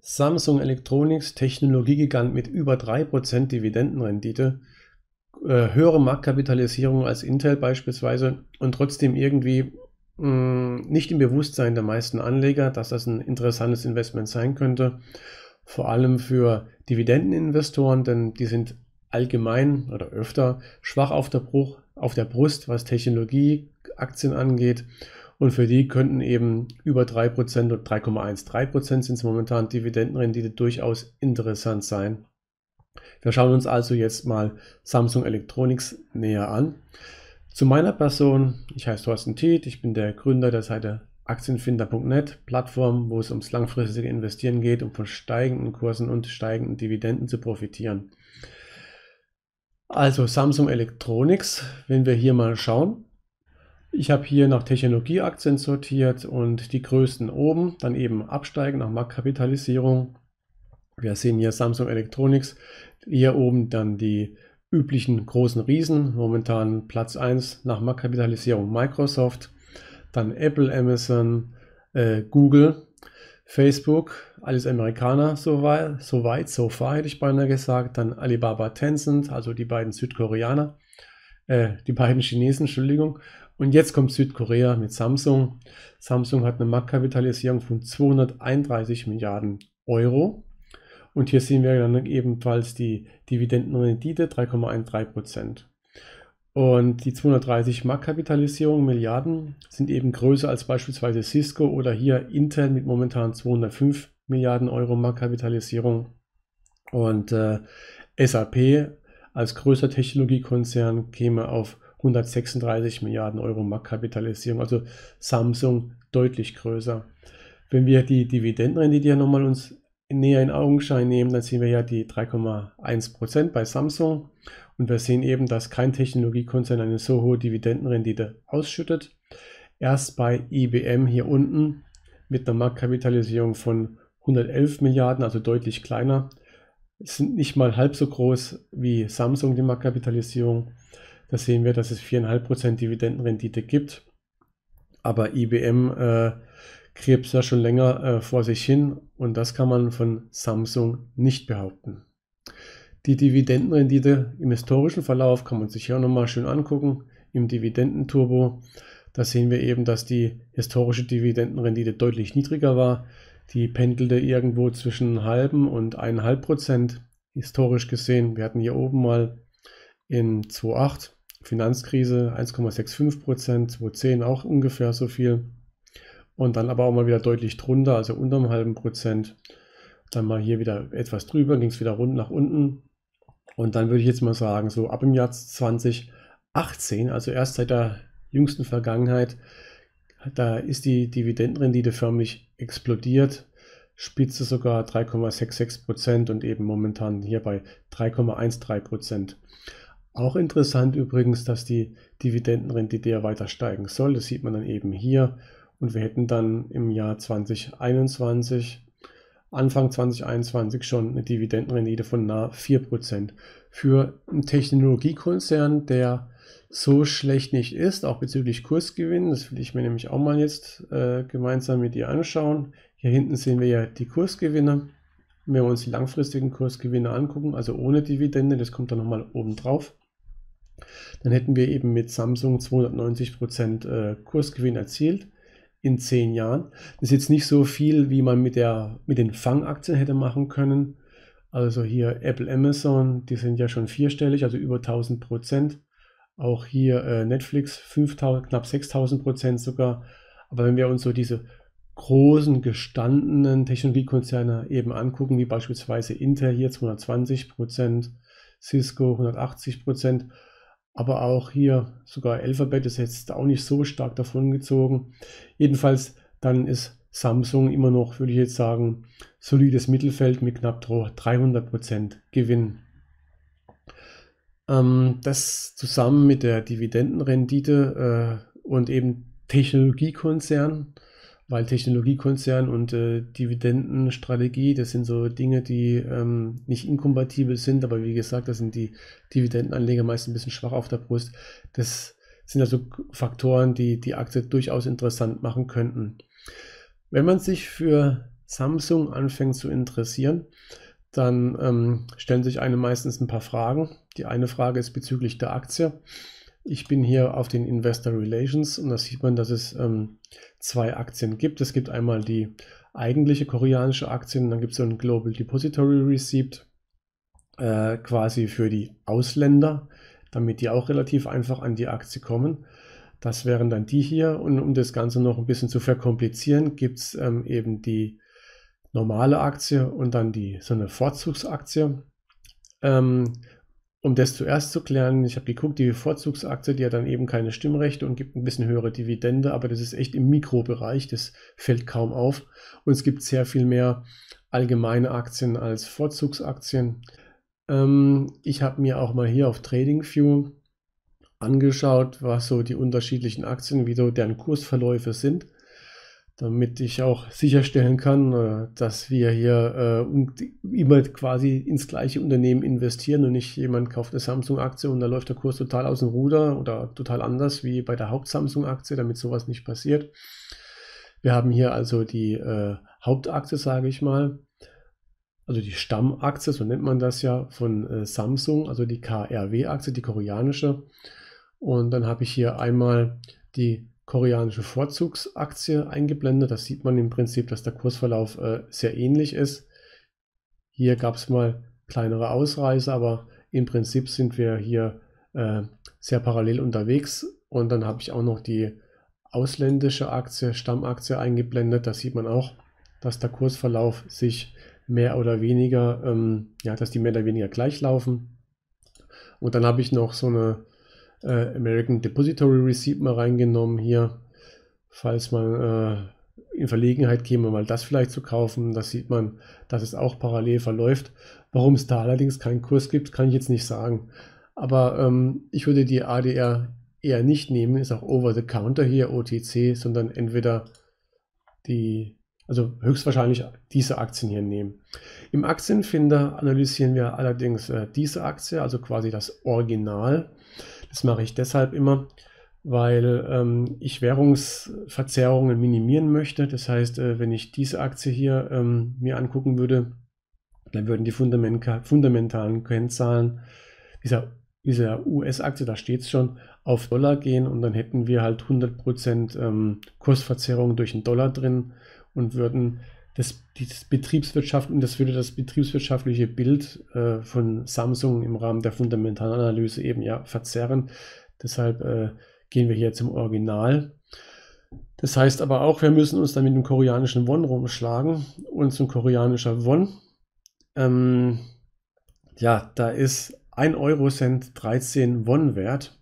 Samsung Electronics, Technologiegigant mit über 3% Dividendenrendite, äh, höhere Marktkapitalisierung als Intel beispielsweise und trotzdem irgendwie mh, mm, nicht im Bewusstsein der meisten Anleger, dass das ein interessantes Investment sein könnte. Vor allem für Dividendeninvestoren, denn die sind allgemein oder öfter schwach auf der, Bruch, auf der Brust, was Technologieaktien angeht. Und für die könnten eben über 3% oder 3,13% sind es momentan Dividendenrendite durchaus interessant sein. Wir schauen uns also jetzt mal Samsung Electronics näher an. Zu meiner Person, ich heiße Thorsten Tiet, ich bin der Gründer der Seite Aktienfinder.net, Plattform, wo es ums langfristige Investieren geht, um von steigenden Kursen und steigenden Dividenden zu profitieren. Also Samsung Electronics, wenn wir hier mal schauen. Ich habe hier nach Technologieaktien sortiert und die größten oben, dann eben absteigen nach Marktkapitalisierung. Wir sehen hier Samsung Electronics, hier oben dann die üblichen großen Riesen, momentan Platz 1 nach Marktkapitalisierung Microsoft, dann Apple, Amazon, äh, Google, Facebook, alles Amerikaner, soweit, so weit, so far hätte ich beinahe gesagt, dann Alibaba Tencent, also die beiden Südkoreaner, äh, die beiden Chinesen, Entschuldigung, und jetzt kommt Südkorea mit Samsung. Samsung hat eine Marktkapitalisierung von 231 Milliarden Euro. Und hier sehen wir dann ebenfalls die Dividendenrendite 3,13 Prozent. Und die 230 Marktkapitalisierung Milliarden sind eben größer als beispielsweise Cisco oder hier Intel mit momentan 205 Milliarden Euro Marktkapitalisierung. Und äh, SAP als größter Technologiekonzern käme auf 136 Milliarden Euro Marktkapitalisierung, also Samsung deutlich größer. Wenn wir die Dividendenrendite ja nochmal uns näher in Augenschein nehmen, dann sehen wir ja die 3,1% bei Samsung und wir sehen eben, dass kein Technologiekonzern eine so hohe Dividendenrendite ausschüttet. Erst bei IBM hier unten mit einer Marktkapitalisierung von 111 Milliarden, also deutlich kleiner. Sind nicht mal halb so groß wie Samsung die Marktkapitalisierung. Da sehen wir, dass es 4,5% Dividendenrendite gibt. Aber IBM äh, krebst ja schon länger äh, vor sich hin und das kann man von Samsung nicht behaupten. Die Dividendenrendite im historischen Verlauf kann man sich hier nochmal schön angucken im Dividendenturbo. Da sehen wir eben, dass die historische Dividendenrendite deutlich niedriger war. Die pendelte irgendwo zwischen halben und eineinhalb Prozent historisch gesehen. Wir hatten hier oben mal in 2008 Finanzkrise 1,65 Prozent, 2010 auch ungefähr so viel. Und dann aber auch mal wieder deutlich drunter, also unter einem halben Prozent. Dann mal hier wieder etwas drüber, ging es wieder rund nach unten. Und dann würde ich jetzt mal sagen, so ab dem Jahr 2018, also erst seit der jüngsten Vergangenheit, da ist die Dividendenrendite förmlich explodiert. Spitze sogar 3,66 Prozent und eben momentan hier bei 3,13 Prozent. Auch interessant übrigens, dass die Dividendenrendite ja weiter steigen soll. Das sieht man dann eben hier. Und wir hätten dann im Jahr 2021, Anfang 2021 schon eine Dividendenrendite von nahe 4%. Für einen Technologiekonzern, der so schlecht nicht ist, auch bezüglich Kursgewinn, das will ich mir nämlich auch mal jetzt äh, gemeinsam mit dir anschauen. Hier hinten sehen wir ja die Kursgewinne. Wenn wir uns die langfristigen Kursgewinne angucken, also ohne Dividende, das kommt dann nochmal oben drauf, dann hätten wir eben mit Samsung 290% äh, Kursgewinn erzielt in zehn Jahren. Das ist jetzt nicht so viel, wie man mit, der, mit den Fangaktien hätte machen können. Also hier Apple, Amazon, die sind ja schon vierstellig, also über 1000 Prozent. Auch hier äh, Netflix 5000, knapp 6000 Prozent sogar. Aber wenn wir uns so diese großen gestandenen Technologiekonzerne eben angucken, wie beispielsweise Intel hier 220 Prozent, Cisco 180 Prozent, aber auch hier sogar Alphabet ist jetzt auch nicht so stark davon gezogen. Jedenfalls dann ist Samsung immer noch, würde ich jetzt sagen, solides Mittelfeld mit knapp 300% Gewinn. Ähm, das zusammen mit der Dividendenrendite äh, und eben Technologiekonzern weil Technologiekonzern und äh, Dividendenstrategie, das sind so Dinge, die ähm, nicht inkompatibel sind, aber wie gesagt, das sind die Dividendenanleger meist ein bisschen schwach auf der Brust. Das sind also Faktoren, die die Aktie durchaus interessant machen könnten. Wenn man sich für Samsung anfängt zu interessieren, dann ähm, stellen sich einem meistens ein paar Fragen. Die eine Frage ist bezüglich der Aktie. Ich bin hier auf den Investor Relations und da sieht man, dass es ähm, zwei Aktien gibt. Es gibt einmal die eigentliche koreanische Aktie und dann gibt es so ein Global Depository Receipt äh, quasi für die Ausländer, damit die auch relativ einfach an die Aktie kommen. Das wären dann die hier und um das Ganze noch ein bisschen zu verkomplizieren, gibt es ähm, eben die normale Aktie und dann die so eine Vorzugsaktie. Ähm, um das zuerst zu klären, ich habe geguckt, die Vorzugsaktie, die hat dann eben keine Stimmrechte und gibt ein bisschen höhere Dividende, aber das ist echt im Mikrobereich, das fällt kaum auf. Und es gibt sehr viel mehr allgemeine Aktien als Vorzugsaktien. Ähm, ich habe mir auch mal hier auf TradingView angeschaut, was so die unterschiedlichen Aktien, wie so deren Kursverläufe sind damit ich auch sicherstellen kann, äh, dass wir hier äh, immer quasi ins gleiche Unternehmen investieren und nicht jemand kauft eine Samsung-Aktie und da läuft der Kurs total aus dem Ruder oder total anders wie bei der Haupt-Samsung-Aktie, damit sowas nicht passiert. Wir haben hier also die äh, Hauptaktie, sage ich mal, also die Stammaktie, so nennt man das ja, von Samsung, also die KRW-Aktie, die koreanische. Und dann habe ich hier einmal die koreanische Vorzugsaktie eingeblendet. Das sieht man im Prinzip, dass der Kursverlauf äh, sehr ähnlich ist. Hier gab es mal kleinere Ausreißer, aber im Prinzip sind wir hier äh, sehr parallel unterwegs. Und dann habe ich auch noch die ausländische Aktie, Stammaktie eingeblendet. Da sieht man auch, dass der Kursverlauf sich mehr oder weniger, ähm, ja, dass die mehr oder weniger gleich laufen. Und dann habe ich noch so eine äh, American Depository Receipt mal reingenommen hier, falls man äh, in Verlegenheit käme, mal das vielleicht zu kaufen. Da sieht man, dass es auch parallel verläuft. Warum es da allerdings keinen Kurs gibt, kann ich jetzt nicht sagen. Aber ähm, ich würde die ADR eher nicht nehmen, ist auch over the counter hier, OTC, sondern entweder die, also höchstwahrscheinlich diese Aktien hier nehmen. Im Aktienfinder analysieren wir allerdings äh, diese Aktie, also quasi das Original. Das mache ich deshalb immer, weil ähm, ich Währungsverzerrungen minimieren möchte. Das heißt, äh, wenn ich diese Aktie hier ähm, mir angucken würde, dann würden die fundamentalen Kennzahlen dieser, dieser US-Aktie, da steht es schon, auf Dollar gehen und dann hätten wir halt 100% ähm, Kursverzerrung durch den Dollar drin und würden das, das Betriebswirtschaft und das würde das betriebswirtschaftliche Bild äh, von Samsung im Rahmen der fundamentalen Analyse eben ja verzerren. Deshalb äh, gehen wir hier zum Original. Das heißt aber auch, wir müssen uns dann mit dem koreanischen Won rumschlagen und zum koreanischer Won. Ähm, ja, da ist 1 Eurocent 13 Won wert.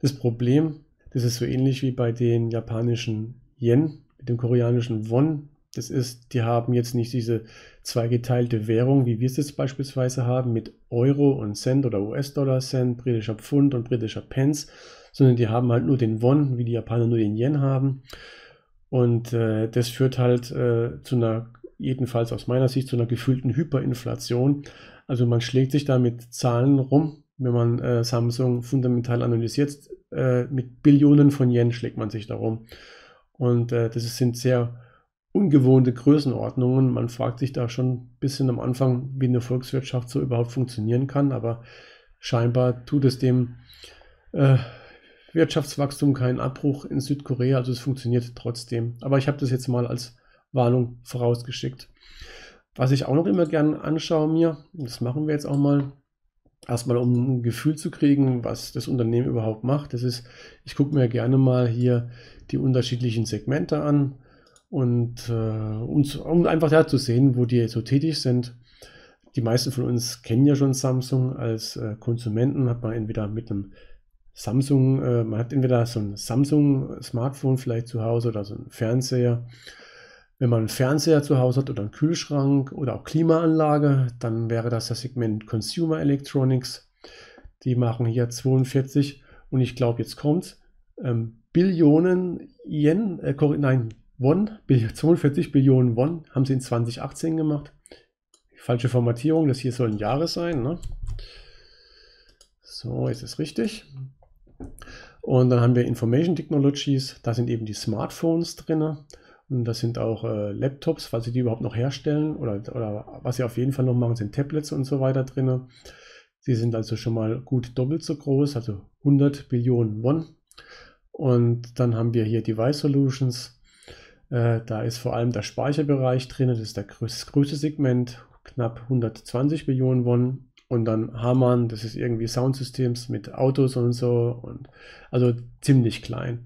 Das Problem, das ist so ähnlich wie bei den japanischen Yen. Mit dem koreanischen Won das ist, die haben jetzt nicht diese zweigeteilte Währung, wie wir es jetzt beispielsweise haben, mit Euro und Cent oder US-Dollar Cent, britischer Pfund und britischer Pence, sondern die haben halt nur den Won, wie die Japaner nur den Yen haben. Und äh, das führt halt äh, zu einer, jedenfalls aus meiner Sicht, zu einer gefühlten Hyperinflation. Also man schlägt sich da mit Zahlen rum, wenn man äh, Samsung fundamental analysiert, äh, mit Billionen von Yen schlägt man sich darum. Und äh, das sind sehr ungewohnte Größenordnungen. Man fragt sich da schon ein bisschen am Anfang, wie eine Volkswirtschaft so überhaupt funktionieren kann, aber scheinbar tut es dem äh, Wirtschaftswachstum keinen Abbruch in Südkorea, also es funktioniert trotzdem. Aber ich habe das jetzt mal als Warnung vorausgeschickt. Was ich auch noch immer gerne anschaue mir, das machen wir jetzt auch mal, erstmal um ein Gefühl zu kriegen, was das Unternehmen überhaupt macht. Das ist, ich gucke mir gerne mal hier die unterschiedlichen Segmente an und äh, uns, um einfach ja, zu sehen, wo die so tätig sind. Die meisten von uns kennen ja schon Samsung als äh, Konsumenten, hat man entweder mit einem Samsung, äh, man hat entweder so ein Samsung-Smartphone vielleicht zu Hause oder so ein Fernseher. Wenn man einen Fernseher zu Hause hat oder einen Kühlschrank oder auch Klimaanlage, dann wäre das das Segment Consumer Electronics. Die machen hier 42 und ich glaube, jetzt kommt ähm, Billionen Yen, äh, nein, Won, 42 Billionen Won, haben sie in 2018 gemacht. Falsche Formatierung, das hier sollen Jahre sein. Ne? So, ist es richtig. Und dann haben wir Information Technologies, da sind eben die Smartphones drin. Und das sind auch äh, Laptops, falls sie die überhaupt noch herstellen. Oder, oder was sie auf jeden Fall noch machen, sind Tablets und so weiter drin. Sie sind also schon mal gut doppelt so groß, also 100 Billionen Won. Und dann haben wir hier Device Solutions. Äh, da ist vor allem der Speicherbereich drin. Das ist der größte, das größte Segment, knapp 120 Billionen Won. Und dann Hamann, das ist irgendwie Soundsystems mit Autos und so. Und also ziemlich klein.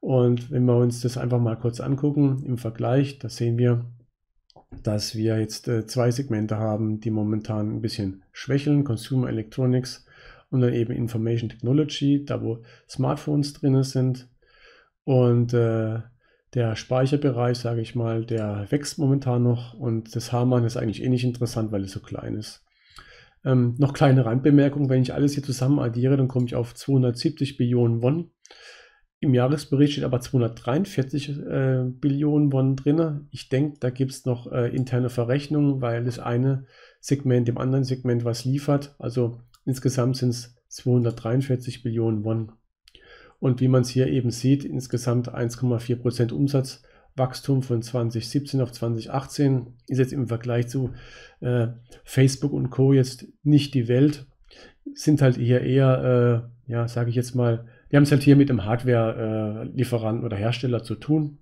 Und wenn wir uns das einfach mal kurz angucken im Vergleich, da sehen wir, dass wir jetzt äh, zwei Segmente haben, die momentan ein bisschen schwächeln, Consumer Electronics und dann eben Information Technology, da wo Smartphones drin sind. Und äh, der Speicherbereich, sage ich mal, der wächst momentan noch und das Hamann ist eigentlich eh nicht interessant, weil es so klein ist. Ähm, noch kleine Randbemerkung, wenn ich alles hier zusammen addiere, dann komme ich auf 270 Billionen Won. Im Jahresbericht steht aber 243 äh, Billionen Won drin. Ich denke, da gibt es noch äh, interne Verrechnungen, weil das eine Segment dem anderen Segment was liefert. Also insgesamt sind es 243 Billionen Won. Und wie man es hier eben sieht, insgesamt 1,4% Umsatzwachstum von 2017 auf 2018 ist jetzt im Vergleich zu äh, Facebook und Co. jetzt nicht die Welt. Sind halt hier eher, äh, ja, sage ich jetzt mal, wir haben es halt hier mit einem Hardware-Lieferanten oder Hersteller zu tun.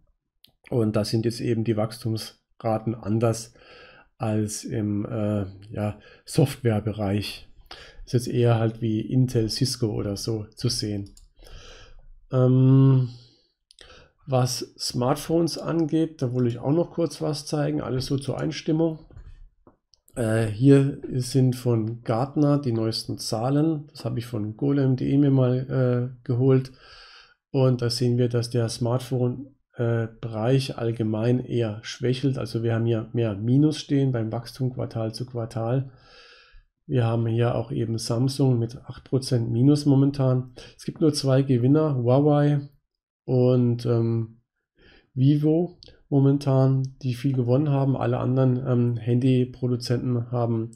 Und da sind jetzt eben die Wachstumsraten anders als im äh, ja, Softwarebereich. Ist jetzt eher halt wie Intel, Cisco oder so zu sehen. Ähm, was Smartphones angeht, da wollte ich auch noch kurz was zeigen. Alles so zur Einstimmung. Äh, hier sind von Gartner die neuesten Zahlen. Das habe ich von golem.de mir mal äh, geholt. Und da sehen wir, dass der Smartphone-Bereich äh, allgemein eher schwächelt. Also wir haben hier mehr Minus stehen beim Wachstum Quartal zu Quartal. Wir haben hier auch eben Samsung mit 8% Minus momentan. Es gibt nur zwei Gewinner, Huawei und ähm, Vivo momentan, die viel gewonnen haben. Alle anderen ähm, Handyproduzenten haben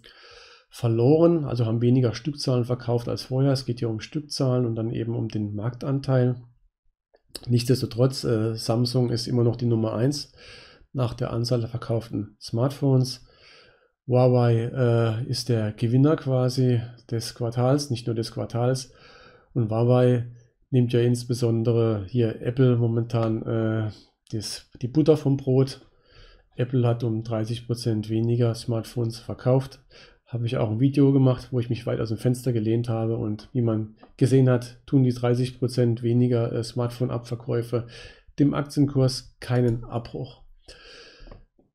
verloren, also haben weniger Stückzahlen verkauft als vorher. Es geht hier um Stückzahlen und dann eben um den Marktanteil. Nichtsdestotrotz, äh, Samsung ist immer noch die Nummer 1 nach der Anzahl der verkauften Smartphones. Huawei äh, ist der Gewinner quasi des Quartals, nicht nur des Quartals. Und Huawei nimmt ja insbesondere hier Apple momentan äh, das, die Butter vom Brot. Apple hat um 30% weniger Smartphones verkauft. Habe ich auch ein Video gemacht, wo ich mich weit aus dem Fenster gelehnt habe und wie man gesehen hat, tun die 30% weniger äh, Smartphone-Abverkäufe dem Aktienkurs keinen Abbruch.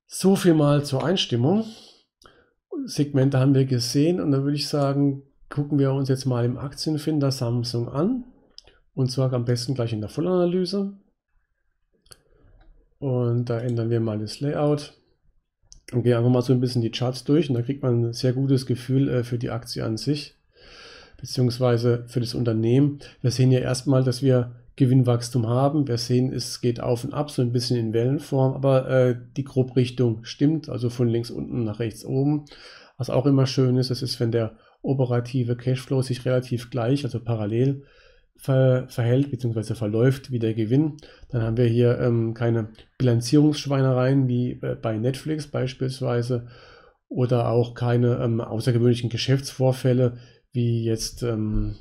So viel mal zur Einstimmung. Segmente haben wir gesehen und da würde ich sagen, gucken wir uns jetzt mal im Aktienfinder Samsung an. Und zwar am besten gleich in der Vollanalyse. Und da ändern wir mal das Layout und gehen einfach mal so ein bisschen die Charts durch und da kriegt man ein sehr gutes Gefühl äh, für die Aktie an sich, beziehungsweise für das Unternehmen. Wir sehen ja erstmal, dass wir Gewinnwachstum haben. Wir sehen, es geht auf und ab, so ein bisschen in Wellenform, aber äh, die Grobrichtung stimmt, also von links unten nach rechts oben. Was auch immer schön ist, das ist, wenn der operative Cashflow sich relativ gleich, also parallel ver verhält bzw. verläuft wie der Gewinn. Dann haben wir hier ähm, keine Bilanzierungsschweinereien wie bei Netflix beispielsweise oder auch keine ähm, außergewöhnlichen Geschäftsvorfälle wie jetzt ähm,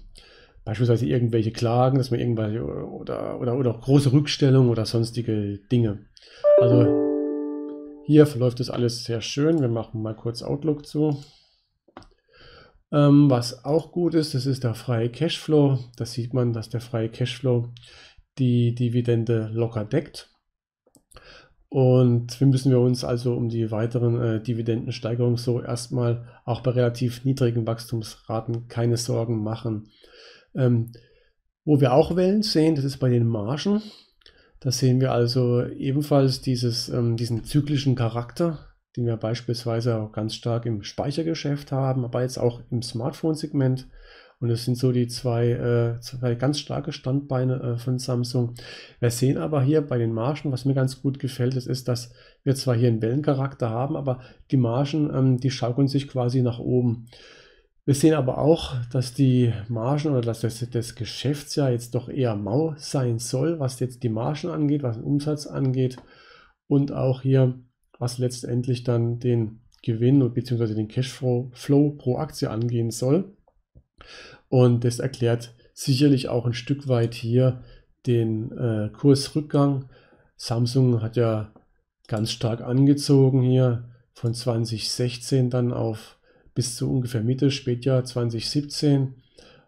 beispielsweise irgendwelche Klagen, dass man irgendwelche oder, oder, oder große Rückstellungen oder sonstige Dinge. Also hier verläuft das alles sehr schön. Wir machen mal kurz Outlook zu. Ähm, was auch gut ist, das ist der freie Cashflow. Da sieht man, dass der freie Cashflow die Dividende locker deckt. Und wir müssen wir uns also um die weiteren äh, Dividendensteigerungen so erstmal auch bei relativ niedrigen Wachstumsraten keine Sorgen machen. Ähm, wo wir auch Wellen sehen, das ist bei den Margen. Da sehen wir also ebenfalls dieses, ähm, diesen zyklischen Charakter den wir beispielsweise auch ganz stark im Speichergeschäft haben, aber jetzt auch im Smartphone-Segment. Und das sind so die zwei, äh, zwei ganz starke Standbeine äh, von Samsung. Wir sehen aber hier bei den Margen, was mir ganz gut gefällt, ist, ist dass wir zwar hier einen Wellencharakter haben, aber die Margen, ähm, die schaukeln sich quasi nach oben. Wir sehen aber auch, dass die Margen oder dass das, das Geschäftsjahr jetzt doch eher mau sein soll, was jetzt die Margen angeht, was den Umsatz angeht. und auch hier, was letztendlich dann den Gewinn bzw. den Cashflow pro Aktie angehen soll. Und das erklärt sicherlich auch ein Stück weit hier den äh, Kursrückgang. Samsung hat ja ganz stark angezogen hier von 2016 dann auf bis zu ungefähr Mitte, Spätjahr 2017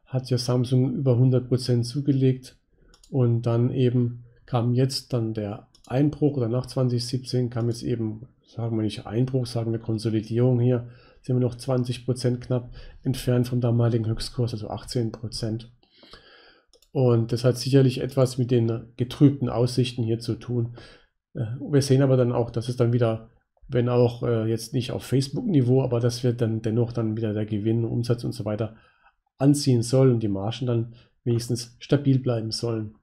hat ja Samsung über 100% zugelegt und dann eben kam jetzt dann der Einbruch oder nach 2017 kam jetzt eben, sagen wir nicht Einbruch, sagen wir Konsolidierung hier, sind wir noch 20% knapp entfernt vom damaligen Höchstkurs, also 18%. Und das hat sicherlich etwas mit den getrübten Aussichten hier zu tun. Äh, wir sehen aber dann auch, dass es dann wieder, wenn auch äh, jetzt nicht auf Facebook-Niveau, aber dass wir dann dennoch dann wieder der Gewinn, Umsatz und so weiter anziehen soll und die Margen dann wenigstens stabil bleiben sollen.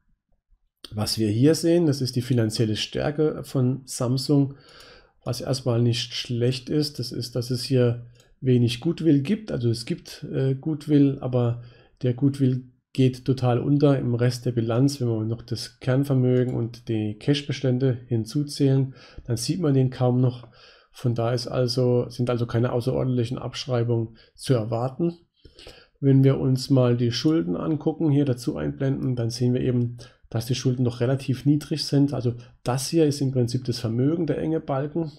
Was wir hier sehen, das ist die finanzielle Stärke von Samsung, was erstmal nicht schlecht ist. Das ist, dass es hier wenig Goodwill gibt. Also es gibt äh, Goodwill, aber der Goodwill geht total unter im Rest der Bilanz. Wenn wir noch das Kernvermögen und die Cashbestände hinzuzählen, dann sieht man den kaum noch. Von da ist also, sind also keine außerordentlichen Abschreibungen zu erwarten. Wenn wir uns mal die Schulden angucken, hier dazu einblenden, dann sehen wir eben, dass die Schulden noch relativ niedrig sind. Also das hier ist im Prinzip das Vermögen, der enge Balken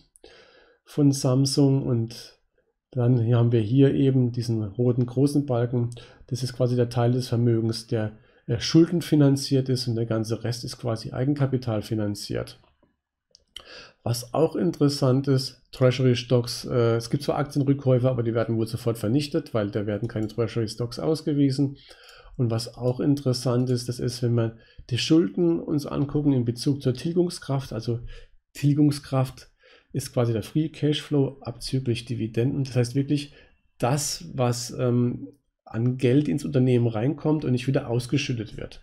von Samsung und dann hier haben wir hier eben diesen roten großen Balken. Das ist quasi der Teil des Vermögens, der äh, schuldenfinanziert ist und der ganze Rest ist quasi Eigenkapital finanziert. Was auch interessant ist, Treasury Stocks, äh, es gibt zwar Aktienrückkäufe, aber die werden wohl sofort vernichtet, weil da werden keine Treasury Stocks ausgewiesen. Und was auch interessant ist, das ist, wenn wir die Schulden uns angucken in Bezug zur Tilgungskraft, also Tilgungskraft ist quasi der Free Cashflow abzüglich Dividenden. Das heißt wirklich das, was ähm, an Geld ins Unternehmen reinkommt und nicht wieder ausgeschüttet wird.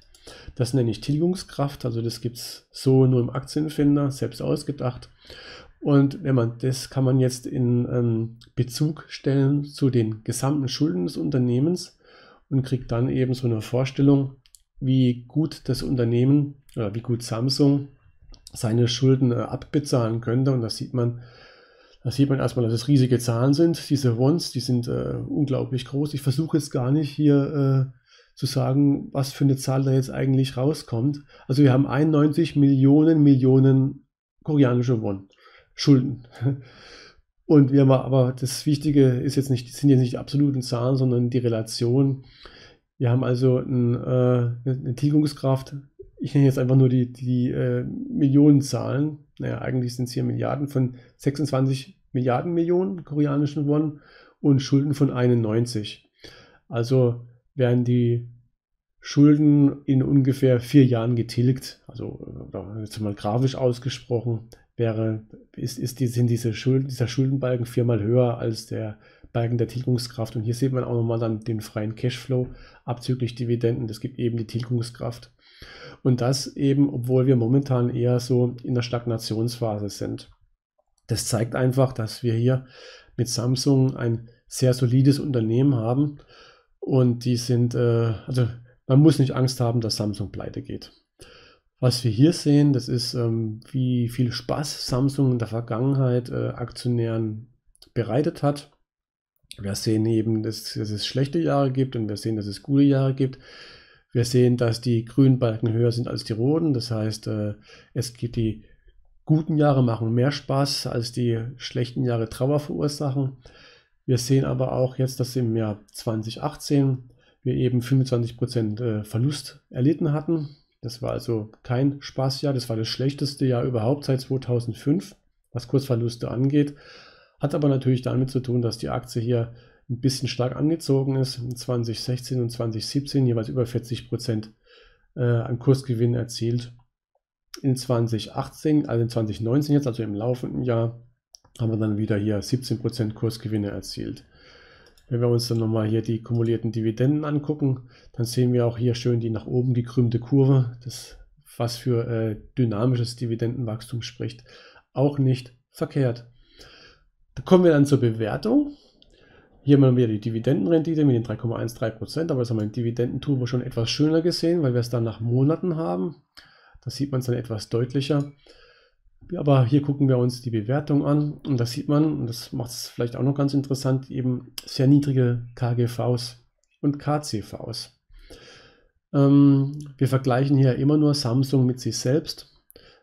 Das nenne ich Tilgungskraft, also das gibt es so nur im Aktienfinder, selbst ausgedacht. Und wenn man das kann man jetzt in ähm, Bezug stellen zu den gesamten Schulden des Unternehmens und kriegt dann eben so eine Vorstellung, wie gut das Unternehmen oder wie gut Samsung seine Schulden äh, abbezahlen könnte. Und das sieht man, da sieht man erstmal, dass es riesige Zahlen sind. Diese Ones, die sind äh, unglaublich groß. Ich versuche jetzt gar nicht hier äh, zu sagen, was für eine Zahl da jetzt eigentlich rauskommt. Also wir haben 91 Millionen Millionen koreanische Won Schulden. Und wir haben aber das Wichtige ist jetzt nicht, sind jetzt nicht die absoluten Zahlen, sondern die Relation. Wir haben also ein, äh, eine Tilgungskraft. Ich nenne jetzt einfach nur die, die äh, Millionenzahlen. Naja, eigentlich sind es hier Milliarden von 26 Milliarden Millionen koreanischen Won und Schulden von 91. Also werden die Schulden in ungefähr vier Jahren getilgt. Also äh, jetzt mal grafisch ausgesprochen, wäre, ist, ist die, sind diese Schulden, dieser Schuldenbalken viermal höher als der Balken der Tilgungskraft. Und hier sieht man auch nochmal dann den freien Cashflow abzüglich Dividenden. Das gibt eben die Tilgungskraft. Und das eben, obwohl wir momentan eher so in der Stagnationsphase sind. Das zeigt einfach, dass wir hier mit Samsung ein sehr solides Unternehmen haben und die sind, äh, also man muss nicht Angst haben, dass Samsung pleite geht. Was wir hier sehen, das ist, ähm, wie viel Spaß Samsung in der Vergangenheit äh, Aktionären bereitet hat. Wir sehen eben, dass, dass, es schlechte Jahre gibt und wir sehen, dass es gute Jahre gibt. Wir sehen, dass die grünen Balken höher sind als die roten. Das heißt, äh, es gibt die guten Jahre machen mehr Spaß als die schlechten Jahre Trauer verursachen. Wir sehen aber auch jetzt, dass im Jahr 2018 wir eben 25% äh, Verlust erlitten hatten. Das war also kein Spaßjahr, das war das schlechteste Jahr überhaupt seit 2005, was Kursverluste angeht. Hat aber natürlich damit zu tun, dass die Aktie hier ein bisschen stark angezogen ist. In 2016 und 2017 jeweils über 40% äh, an Kursgewinn erzielt. In 2018, also in 2019 jetzt, also im laufenden Jahr, haben wir dann wieder hier 17% Kursgewinne erzielt. Wenn wir uns dann nochmal hier die kumulierten Dividenden angucken, dann sehen wir auch hier schön die nach oben gekrümmte Kurve, das was für äh, dynamisches Dividendenwachstum spricht. Auch nicht verkehrt. Da kommen wir dann zur Bewertung. Hier haben wir wieder die Dividendenrendite mit den 3,13%, aber das haben wir im Dividendenturbo schon etwas schöner gesehen, weil wir es dann nach Monaten haben. Da sieht man es dann etwas deutlicher. Aber hier gucken wir uns die Bewertung an und da sieht man, und das macht es vielleicht auch noch ganz interessant, eben sehr niedrige KGVs und KCVs. Ähm, wir vergleichen hier immer nur Samsung mit sich selbst.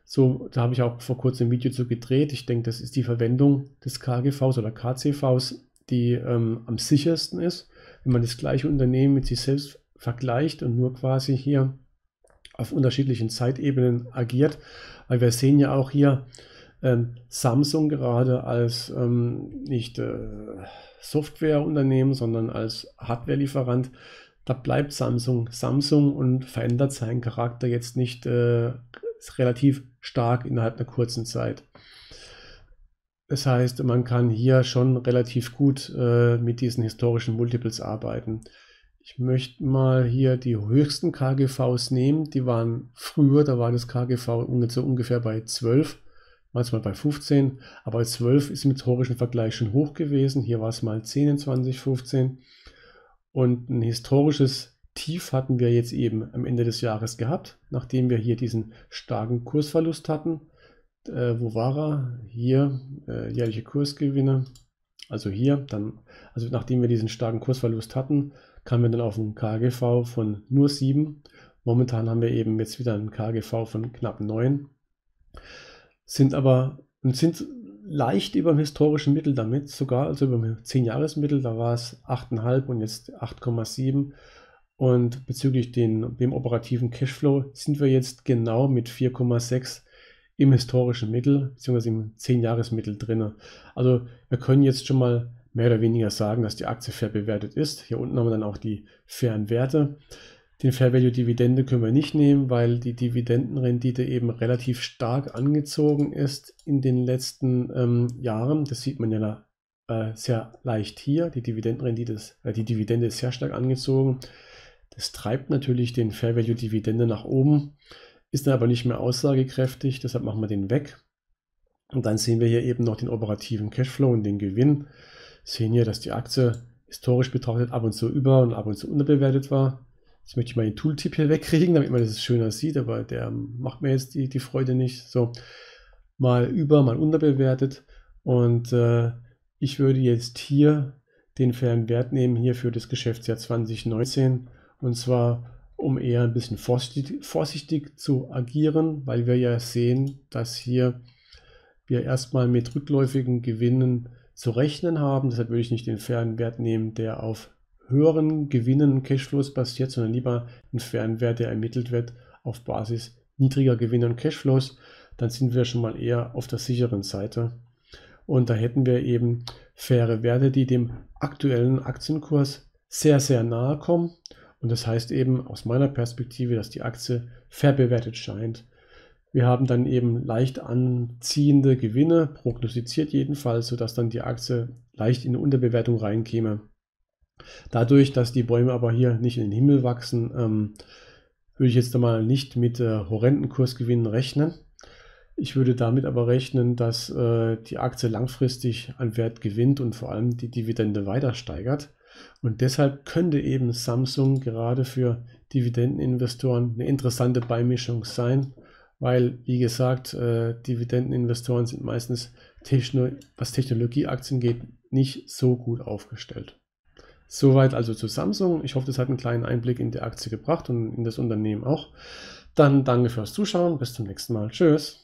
So, da habe ich auch vor kurzem ein Video zu gedreht. Ich denke, das ist die Verwendung des KGVs oder KCVs, die ähm, am sichersten ist, wenn man das gleiche Unternehmen mit sich selbst vergleicht und nur quasi hier auf unterschiedlichen Zeitebenen agiert. Weil wir sehen ja auch hier ähm, Samsung gerade als ähm, nicht äh, Softwareunternehmen, sondern als Hardwarelieferant. Da bleibt Samsung Samsung und verändert seinen Charakter jetzt nicht äh, relativ stark innerhalb einer kurzen Zeit. Das heißt, man kann hier schon relativ gut äh, mit diesen historischen Multiples arbeiten. Ich möchte mal hier die höchsten KGVs nehmen. Die waren früher, da war das KGV ungefähr bei 12, manchmal bei 15, aber 12 ist im historischen Vergleich schon hoch gewesen. Hier war es mal 10 in 2015. Und ein historisches Tief hatten wir jetzt eben am Ende des Jahres gehabt, nachdem wir hier diesen starken Kursverlust hatten. Äh, wo war er? Hier, äh, jährliche Kursgewinne. Also hier, dann, also nachdem wir diesen starken Kursverlust hatten, kamen wir dann auf ein KGV von nur 7. Momentan haben wir eben jetzt wieder ein KGV von knapp 9. Sind aber und sind leicht über dem historischen Mittel damit, sogar also über dem 10-Jahres-Mittel, da war es 8,5 und jetzt 8,7. Und bezüglich den, dem operativen Cashflow sind wir jetzt genau mit 4,6 im historischen Mittel, beziehungsweise im 10-Jahres-Mittel drin. Also wir können jetzt schon mal mehr oder weniger sagen, dass die Aktie fair bewertet ist. Hier unten haben wir dann auch die fairen Werte. Den Fair Value Dividende können wir nicht nehmen, weil die Dividendenrendite eben relativ stark angezogen ist in den letzten ähm, Jahren. Das sieht man ja äh, sehr leicht hier. Die Dividendenrendite ist, äh, die Dividende ist sehr stark angezogen. Das treibt natürlich den Fair Value Dividende nach oben, ist dann aber nicht mehr aussagekräftig, deshalb machen wir den weg. Und dann sehen wir hier eben noch den operativen Cashflow und den Gewinn sehen hier, dass die Aktie historisch betrachtet ab und zu über und ab und zu unterbewertet war. Jetzt möchte ich mal den Tooltip hier wegkriegen, damit man das schöner sieht, aber der macht mir jetzt die, die Freude nicht. So, mal über, mal unterbewertet. Und äh, ich würde jetzt hier den fairen Wert nehmen, hier für das Geschäftsjahr 2019. Und zwar, um eher ein bisschen vorsichtig, vorsichtig zu agieren, weil wir ja sehen, dass hier wir erstmal mit rückläufigen Gewinnen zu rechnen haben. Deshalb würde ich nicht den fairen Wert nehmen, der auf höheren Gewinnen und Cashflows basiert, sondern lieber einen fairen Wert, der ermittelt wird auf Basis niedriger Gewinne und Cashflows. Dann sind wir schon mal eher auf der sicheren Seite. Und da hätten wir eben faire Werte, die dem aktuellen Aktienkurs sehr, sehr nahe kommen. Und das heißt eben aus meiner Perspektive, dass die Aktie fair bewertet scheint. Wir haben dann eben leicht anziehende Gewinne, prognostiziert jedenfalls, sodass dann die Aktie leicht in Unterbewertung reinkäme. Dadurch, dass die Bäume aber hier nicht in den Himmel wachsen, ähm, würde ich jetzt einmal nicht mit äh, horrenden Kursgewinnen rechnen. Ich würde damit aber rechnen, dass äh, die Aktie langfristig an Wert gewinnt und vor allem die Dividende weiter steigert. Und deshalb könnte eben Samsung gerade für Dividendeninvestoren eine interessante Beimischung sein weil, wie gesagt, äh, Dividendeninvestoren sind meistens, Techno was Technologieaktien geht, nicht so gut aufgestellt. Soweit also zu Samsung. Ich hoffe, das hat einen kleinen Einblick in die Aktie gebracht und in das Unternehmen auch. Dann danke fürs Zuschauen. Bis zum nächsten Mal. Tschüss.